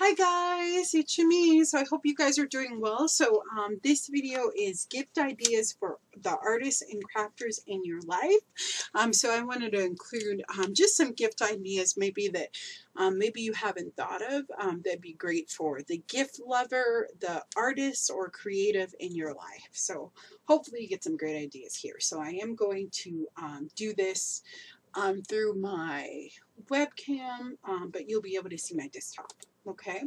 Hi guys, it's me. So I hope you guys are doing well. So um, this video is gift ideas for the artists and crafters in your life. Um, so I wanted to include um, just some gift ideas maybe that um, maybe you haven't thought of um, that'd be great for the gift lover, the artist or creative in your life. So hopefully you get some great ideas here. So I am going to um, do this through my webcam, but you'll be able to see my desktop. Okay,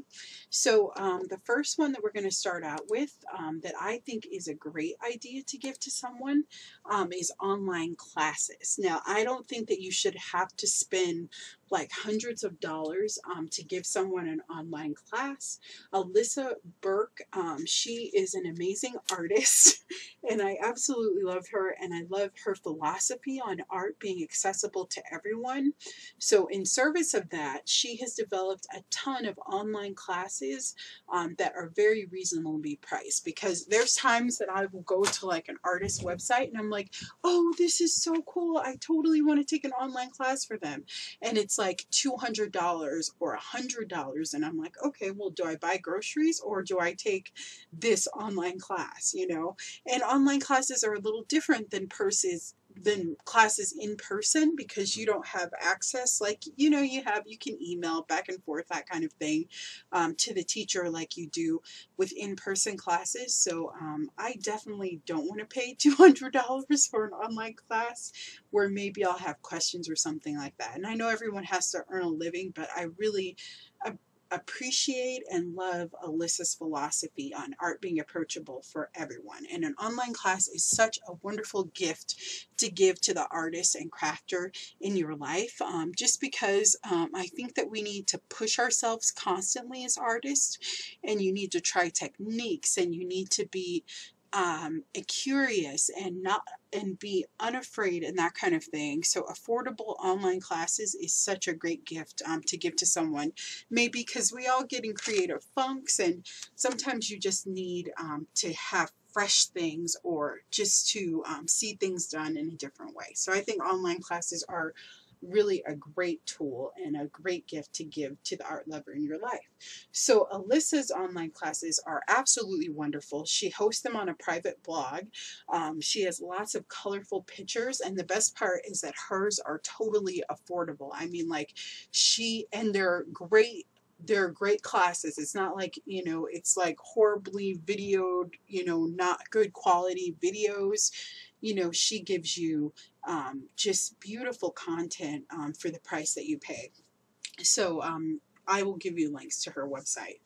so um, the first one that we're going to start out with um, that I think is a great idea to give to someone um, is online classes. Now, I don't think that you should have to spend like hundreds of dollars um, to give someone an online class. Alisa Burke, um, she is an amazing artist and I absolutely love her and I love her philosophy on art being accessible to everyone. So in service of that, she has developed a ton of online classes um, that are very reasonably priced because there's times that I will go to like an artist website and I'm like, oh, this is so cool. I totally want to take an online class for them. And it's like $200 or $100 and I'm like, okay, well, do I buy groceries or do I take this online class, you know? And online classes are a little different than purses than classes in person because you don't have access like you know you have you can email back and forth that kind of thing um, to the teacher like you do with in-person classes. So um, I definitely don't want to pay $200 for an online class where maybe I'll have questions or something like that. And I know everyone has to earn a living but I really appreciate and love Alisa's philosophy on art being approachable for everyone. And an online class is such a wonderful gift to give to the artist and crafter in your life, um, just because um, I think that we need to push ourselves constantly as artists, and you need to try techniques, and you need to be um, curious and not and be unafraid and that kind of thing. So affordable online classes is such a great gift um, to give to someone. Maybe because we all get in creative funks and sometimes you just need um, to have fresh things or just to um, see things done in a different way. So I think online classes are really a great tool and a great gift to give to the art lover in your life. So Alisa's online classes are absolutely wonderful. She hosts them on a private blog. Um, she has lots of colorful pictures and the best part is that hers are totally affordable. I mean like she, and they're great they're great classes. It's not like, you know, it's like horribly videoed, you know, not good quality videos. You know, she gives you um, just beautiful content um, for the price that you pay. So um, I will give you links to her website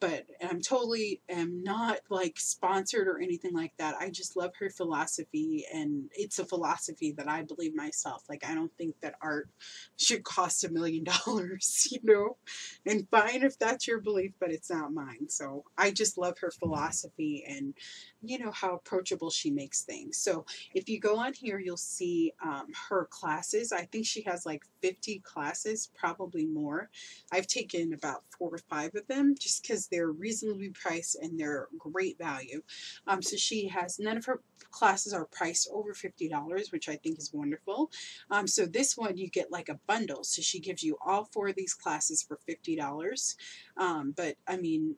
but I'm totally am not like sponsored or anything like that. I just love her philosophy and it's a philosophy that I believe myself. Like I don't think that art should cost a million dollars, you know, and fine if that's your belief, but it's not mine. So I just love her philosophy and you know how approachable she makes things. So if you go on here, you'll see um, her classes. I think she has like 50 classes, probably more. I've taken about four or five of them just because they're reasonably priced and they're great value. Um, so she has, none of her classes are priced over $50, which I think is wonderful. Um, so this one you get like a bundle. So she gives you all four of these classes for $50. Um, but I mean,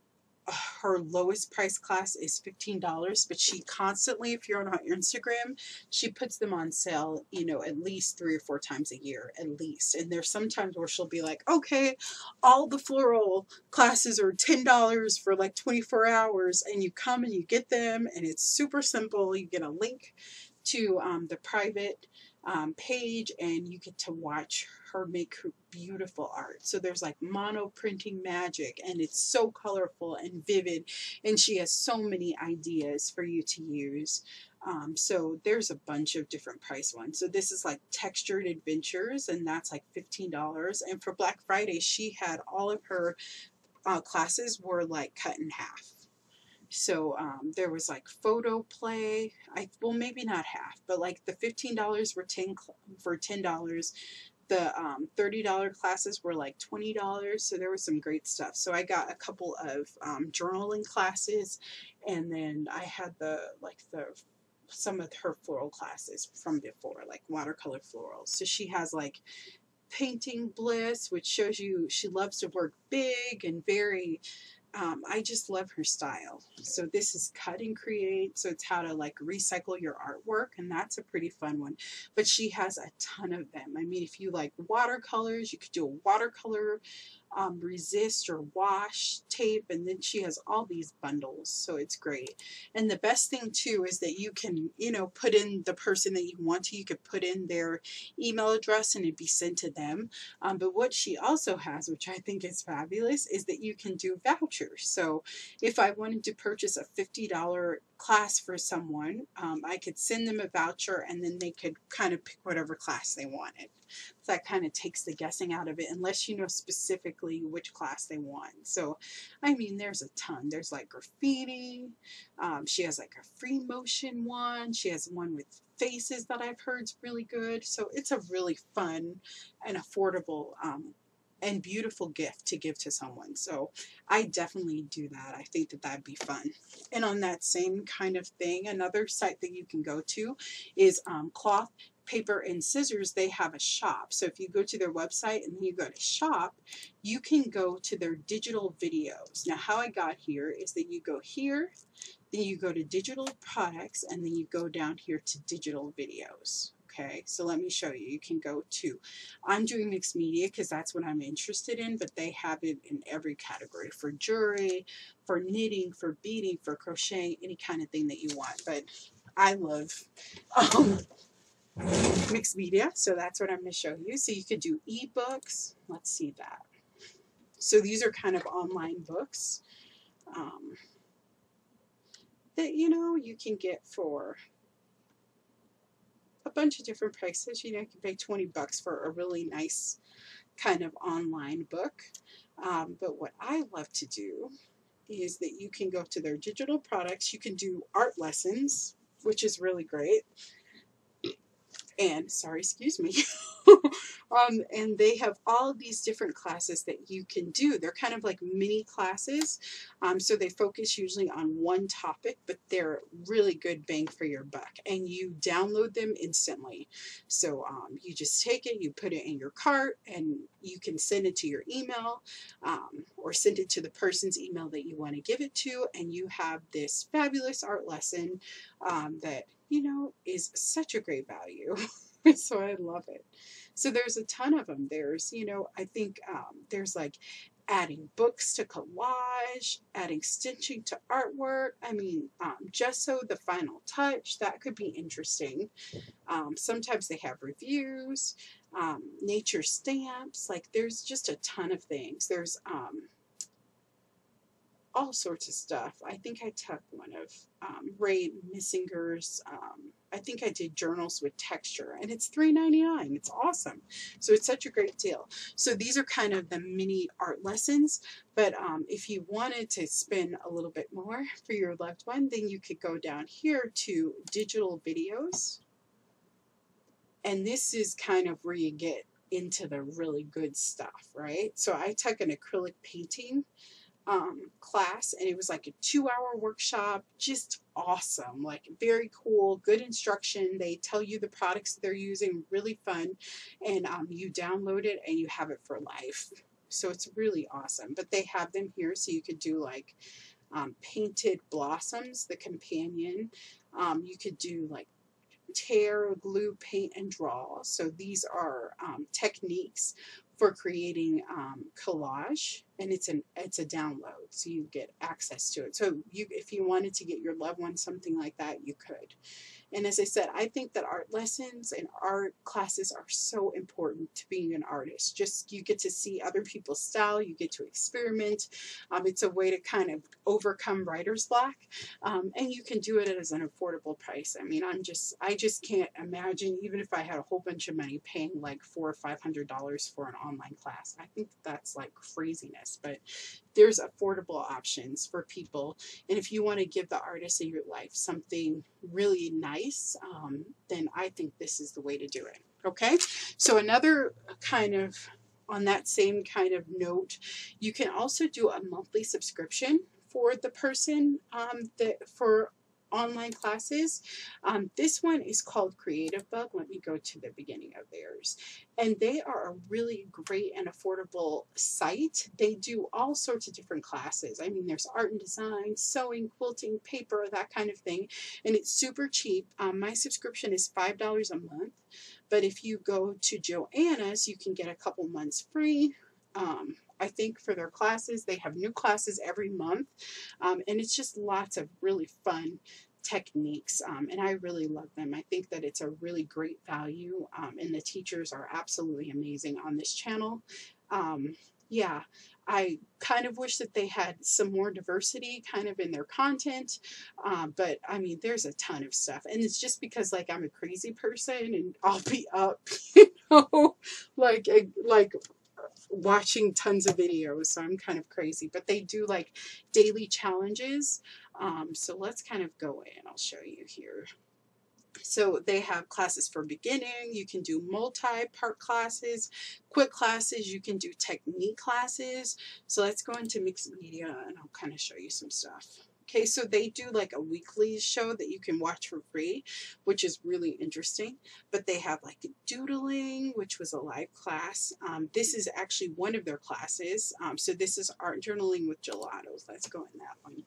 her lowest price class is $15 but she constantly if you're on her Instagram she puts them on sale you know at least three or four times a year at least. And there's sometimes where she'll be like okay all the floral classes are $10 for like 24 hours and you come and you get them and it's super simple. You get a link to um, the private um, page and you get to watch her make her beautiful art. So there's like mono printing magic and it's so colorful and vivid and she has so many ideas for you to use. Um, so there's a bunch of different price ones. So this is like textured adventures and that's like $15. And for Black Friday, she had all of her uh, classes were like cut in half. So um, there was like photo play. I well maybe not half, but like the fifteen dollars were ten for ten dollars. The um, thirty dollar classes were like twenty dollars. So there was some great stuff. So I got a couple of um, journaling classes, and then I had the like the some of her floral classes from before, like watercolor florals. So she has like Painting Bliss, which shows you she loves to work big and very um, I just love her style. So this is cut and create. So it's how to like recycle your artwork. And that's a pretty fun one. But she has a ton of them. I mean, if you like watercolors, you could do a watercolor um, resist or wash tape and then she has all these bundles so it's great. And the best thing too is that you can you know put in the person that you want to you could put in their email address and it'd be sent to them. Um, but what she also has which I think is fabulous is that you can do vouchers. So if I wanted to purchase a $50 class for someone um, I could send them a voucher and then they could kind of pick whatever class they wanted so that kind of takes the guessing out of it unless you know specifically which class they want. So, I mean, there's a ton. There's like graffiti. Um, she has like a free motion one. She has one with faces that I've heard is really good. So it's a really fun and affordable um, and beautiful gift to give to someone. So I definitely do that. I think that that'd be fun. And on that same kind of thing, another site that you can go to is um, Cloth paper and scissors, they have a shop. So if you go to their website and you go to shop, you can go to their digital videos. Now how I got here is that you go here, then you go to digital products, and then you go down here to digital videos. Okay, so let me show you. You can go to, I'm doing mixed media because that's what I'm interested in, but they have it in every category for jewelry, for knitting, for beading, for crocheting, any kind of thing that you want. But I love um, mixed media. So that's what I'm going to show you. So you could do ebooks. Let's see that. So these are kind of online books um, that, you know, you can get for a bunch of different prices. You know, you can pay 20 bucks for a really nice kind of online book. Um, but what I love to do is that you can go to their digital products. You can do art lessons, which is really great and sorry, excuse me. um, and they have all these different classes that you can do. They're kind of like mini classes. Um, so they focus usually on one topic, but they're really good bang for your buck. And you download them instantly. So um, you just take it, you put it in your cart, and you can send it to your email um, or send it to the person's email that you want to give it to. And you have this fabulous art lesson um, that you know, is such a great value. so I love it. So there's a ton of them. There's, you know, I think um, there's like adding books to collage, adding stitching to artwork. I mean, um, gesso, the final touch, that could be interesting. Um, sometimes they have reviews, um, nature stamps, like there's just a ton of things. There's um, all sorts of stuff. I think I took one of um, Ray Missinger's, um, I think I did journals with texture, and it's $3.99. It's awesome. So it's such a great deal. So these are kind of the mini art lessons, but um, if you wanted to spend a little bit more for your loved one, then you could go down here to digital videos. And this is kind of where you get into the really good stuff, right? So I took an acrylic painting um, class and it was like a two hour workshop just awesome like very cool good instruction. They tell you the products they're using really fun and um, you download it and you have it for life. So it's really awesome but they have them here so you could do like um, painted blossoms the companion. Um, you could do like tear glue paint and draw. So these are um, techniques for creating um, collage and it's an it's a download so you get access to it. So you if you wanted to get your loved one something like that you could and as I said, I think that art lessons and art classes are so important to being an artist. Just you get to see other people's style, you get to experiment. Um, it's a way to kind of overcome writer's block, um, and you can do it at an affordable price. I mean, I'm just I just can't imagine even if I had a whole bunch of money paying like four or five hundred dollars for an online class. I think that's like craziness, but there's affordable options for people. And if you want to give the artist in your life something really nice, um, then I think this is the way to do it. Okay, so another kind of on that same kind of note, you can also do a monthly subscription for the person um, that for online classes. Um, this one is called Creativebug. Let me go to the beginning of theirs. And they are a really great and affordable site. They do all sorts of different classes. I mean, there's art and design, sewing, quilting, paper, that kind of thing. And it's super cheap. Um, my subscription is $5 a month. But if you go to Joanna's, you can get a couple months free. Um, I think for their classes. They have new classes every month, um, and it's just lots of really fun techniques, um, and I really love them. I think that it's a really great value, um, and the teachers are absolutely amazing on this channel. Um, yeah, I kind of wish that they had some more diversity kind of in their content, um, but I mean, there's a ton of stuff, and it's just because like I'm a crazy person and I'll be up, you know, like like watching tons of videos, so I'm kind of crazy. But they do like daily challenges. Um, so let's kind of go in. I'll show you here. So they have classes for beginning, you can do multi-part classes, quick classes, you can do technique classes. So let's go into mixed media and I'll kind of show you some stuff. Okay, so they do like a weekly show that you can watch for free, which is really interesting. But they have like doodling, which was a live class. Um, this is actually one of their classes. Um, so this is art journaling with gelatos. Let's go in that one.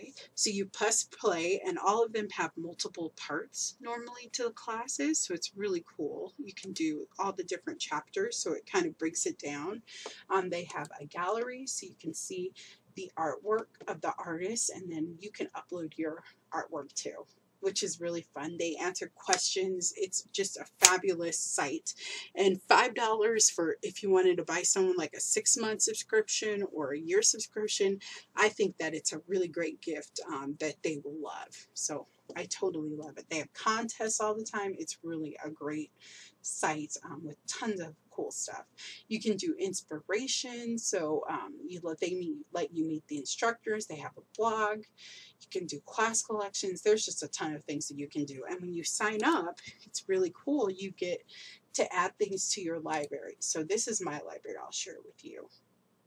Okay, so you press play, and all of them have multiple parts normally to the classes, so it's really cool. You can do all the different chapters, so it kind of breaks it down. Um, they have a gallery, so you can see the artwork of the artist and then you can upload your artwork too which is really fun. They answer questions. It's just a fabulous site. And $5 for if you wanted to buy someone like a six month subscription or a year subscription, I think that it's a really great gift um, that they will love. So I totally love it. They have contests all the time. It's really a great site um, with tons of cool stuff. You can do inspiration, so um, you let they meet, let you meet the instructors. They have a blog. You can do class collections. There's just a ton of things that you can do. And when you sign up, it's really cool. You get to add things to your library. So this is my library. I'll share it with you.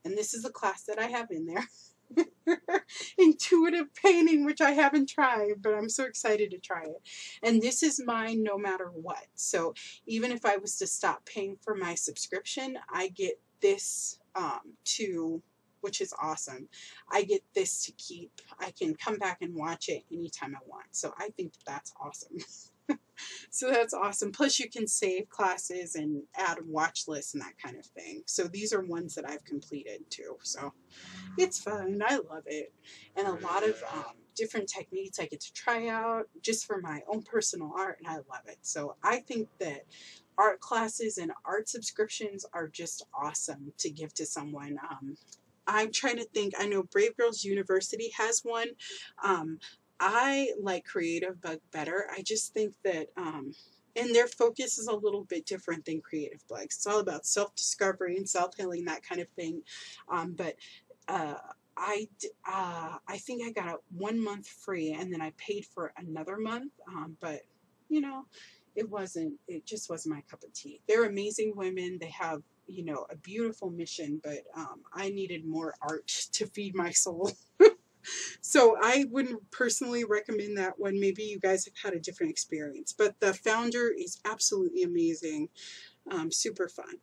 And this is a class that I have in there. intuitive painting, which I haven't tried, but I'm so excited to try it. And this is mine no matter what. So even if I was to stop paying for my subscription, I get this um, to, which is awesome. I get this to keep. I can come back and watch it anytime I want. So I think that's awesome. so that's awesome. Plus you can save classes and add watch lists and that kind of thing. So these are ones that I've completed too. So it's fun. I love it. And a lot of um, different techniques I get to try out just for my own personal art and I love it. So I think that art classes and art subscriptions are just awesome to give to someone. Um, I'm trying to think. I know Brave Girls University has one. Um, I like Creativebug better. I just think that, um, and their focus is a little bit different than Creativebugs. It's all about self discovery and self healing, that kind of thing. Um, but uh, I, uh, I think I got a one month free and then I paid for another month. Um, but, you know, it wasn't, it just wasn't my cup of tea. They're amazing women. They have, you know, a beautiful mission, but um, I needed more art to feed my soul. so I wouldn't personally recommend that one. Maybe you guys have had a different experience, but the founder is absolutely amazing. Um, super fun.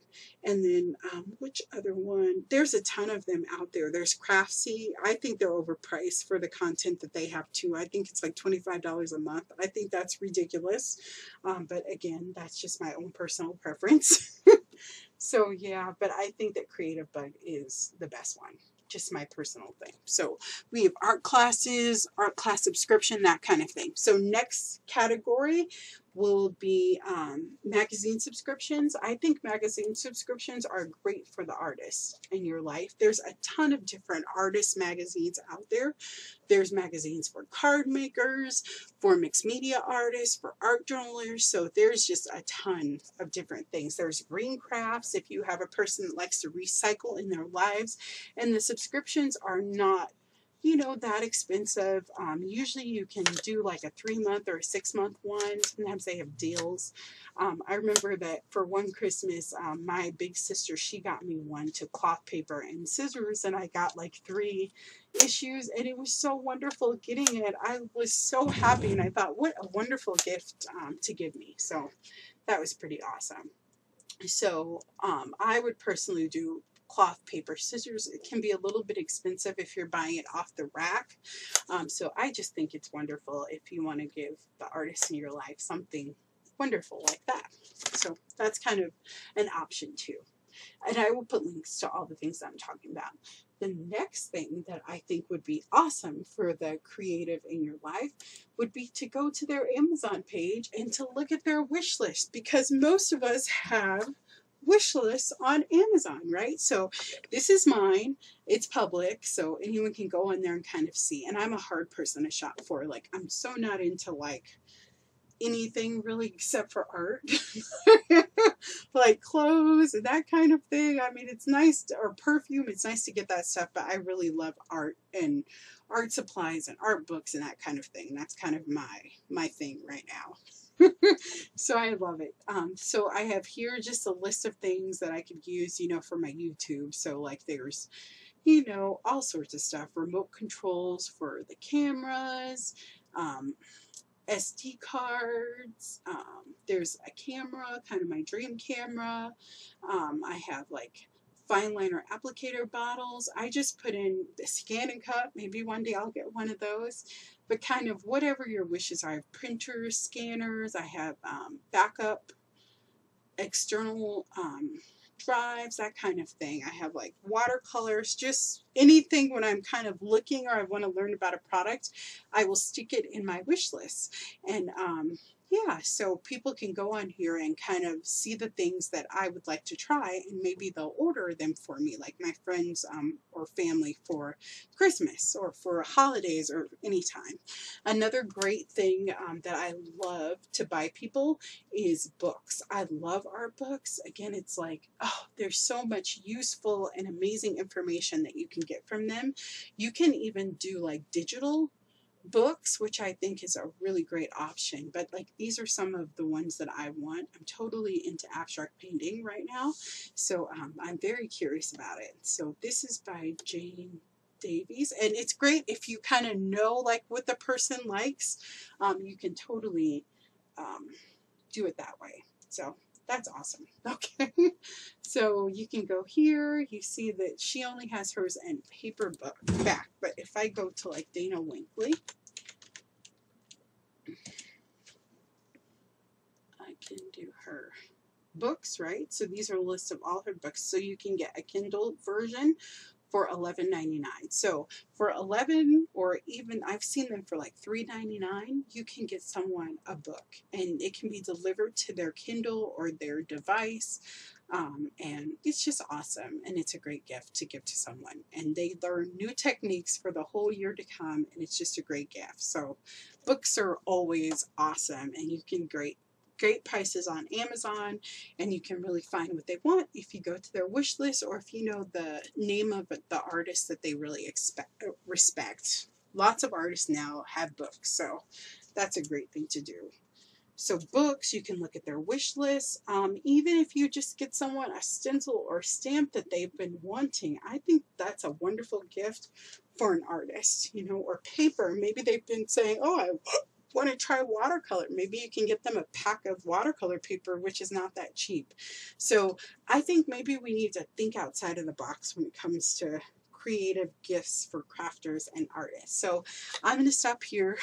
And then um, which other one? There's a ton of them out there. There's Craftsy. I think they're overpriced for the content that they have too. I think it's like $25 a month. I think that's ridiculous. Um, but again, that's just my own personal preference. so yeah, but I think that Creativebug is the best one just my personal thing. So we have art classes, art class subscription, that kind of thing. So next category will be um, magazine subscriptions. I think magazine subscriptions are great for the artists in your life. There's a ton of different artist magazines out there. There's magazines for card makers, for mixed media artists, for art journalers. So there's just a ton of different things. There's green crafts if you have a person that likes to recycle in their lives. And the subscriptions are not you know, that expensive. Um, usually you can do like a three month or a six month one. Sometimes they have deals. Um, I remember that for one Christmas, um, my big sister, she got me one to cloth paper and scissors, and I got like three issues, and it was so wonderful getting it. I was so happy, and I thought, what a wonderful gift um, to give me. So that was pretty awesome. So um, I would personally do cloth paper scissors. It can be a little bit expensive if you're buying it off the rack. Um, so I just think it's wonderful if you want to give the artist in your life something wonderful like that. So that's kind of an option too. And I will put links to all the things I'm talking about. The next thing that I think would be awesome for the creative in your life would be to go to their Amazon page and to look at their wish list because most of us have wish lists on Amazon, right? So this is mine. It's public, so anyone can go in there and kind of see. And I'm a hard person to shop for. Like, I'm so not into like anything really except for art. like clothes and that kind of thing. I mean, it's nice, to, or perfume, it's nice to get that stuff, but I really love art and art supplies and art books and that kind of thing. That's kind of my my thing right now. so I love it. Um, so I have here just a list of things that I could use, you know, for my YouTube. So like there's, you know, all sorts of stuff. Remote controls for the cameras, um, SD cards. Um, there's a camera, kind of my dream camera. Um, I have like fine liner applicator bottles. I just put in the ScanNCut. Maybe one day I'll get one of those but kind of whatever your wishes are. I have printers, scanners, I have um, backup, external um, drives, that kind of thing. I have like watercolors, just anything when I'm kind of looking or I want to learn about a product, I will stick it in my wish list. And um, yeah, so people can go on here and kind of see the things that I would like to try and maybe they'll order them for me, like my friends um, or family for Christmas or for holidays or anytime. Another great thing um, that I love to buy people is books. I love art books. Again, it's like, oh, there's so much useful and amazing information that you can get from them. You can even do like digital books, which I think is a really great option. But like these are some of the ones that I want. I'm totally into abstract painting right now, so um, I'm very curious about it. So this is by Jane Davies, and it's great if you kind of know like what the person likes. Um, you can totally um, do it that way. So that's awesome. Okay, so you can go here. You see that she only has hers in paper back, but if I go to like Dina Wakley, I can do her books, right? So these are lists of all her books. So you can get a Kindle version for $11.99. So for 11 or even I've seen them for like $3.99, you can get someone a book and it can be delivered to their Kindle or their device. Um, and it's just awesome and it's a great gift to give to someone and they learn new techniques for the whole year to come and it's just a great gift so books are always awesome and you can great great prices on Amazon and you can really find what they want if you go to their wish list or if you know the name of the artist that they really expect uh, respect. Lots of artists now have books, so that's a great thing to do. So books, you can look at their wish list. Um, even if you just get someone a stencil or stamp that they've been wanting, I think that's a wonderful gift for an artist, you know, or paper. Maybe they've been saying, oh, I want to try watercolor. Maybe you can get them a pack of watercolor paper, which is not that cheap. So I think maybe we need to think outside of the box when it comes to creative gifts for crafters and artists. So I'm going to stop here.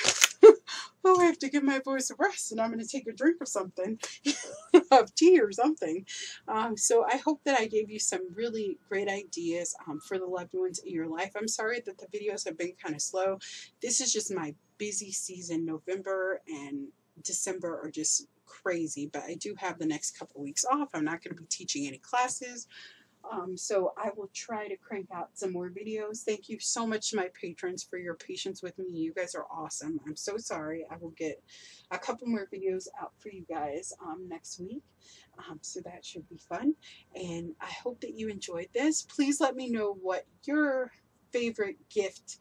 Oh, I have to give my voice a rest and I'm going to take a drink of something, of tea or something. Um, so I hope that I gave you some really great ideas um, for the loved ones in your life. I'm sorry that the videos have been kind of slow. This is just my busy season. November and December are just crazy, but I do have the next couple weeks off. I'm not going to be teaching any classes. Um, so I will try to crank out some more videos. Thank you so much to my patrons for your patience with me. You guys are awesome. I'm so sorry. I will get a couple more videos out for you guys um, next week. Um, so that should be fun. And I hope that you enjoyed this. Please let me know what your favorite gift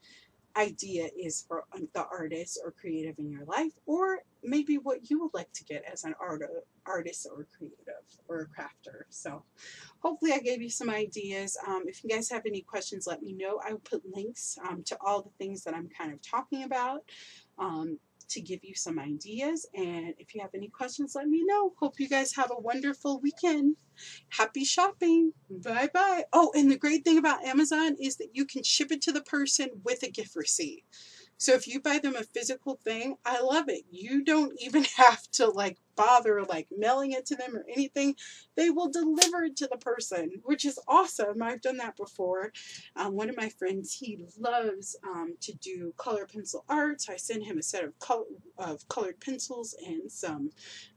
idea is for um, the artist or creative in your life, or maybe what you would like to get as an art artist or creative or a crafter. So hopefully I gave you some ideas. Um, if you guys have any questions, let me know. I will put links um, to all the things that I'm kind of talking about. Um, to give you some ideas. And if you have any questions, let me know. Hope you guys have a wonderful weekend. Happy shopping. Bye bye. Oh, and the great thing about Amazon is that you can ship it to the person with a gift receipt. So if you buy them a physical thing, I love it. You don't even have to like bother like mailing it to them or anything. They will deliver it to the person, which is awesome. I've done that before. Um, one of my friends, he loves um, to do color pencil art. So I send him a set of, of colored pencils and some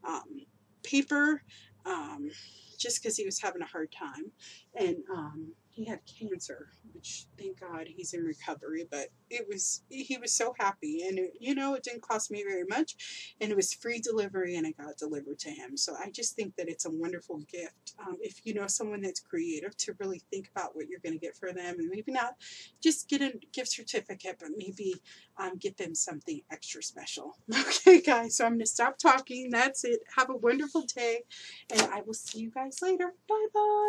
um, paper um, just because he was having a hard time. And um, he had cancer, which thank God he's in recovery, but it was, he was so happy. And, it, you know, it didn't cost me very much. And it was free delivery and it got delivered to him. So I just think that it's a wonderful gift. Um, if you know someone that's creative, to really think about what you're going to get for them. And maybe not just get a gift certificate, but maybe um, get them something extra special. Okay, guys, so I'm going to stop talking. That's it. Have a wonderful day. And I will see you guys later. Bye-bye.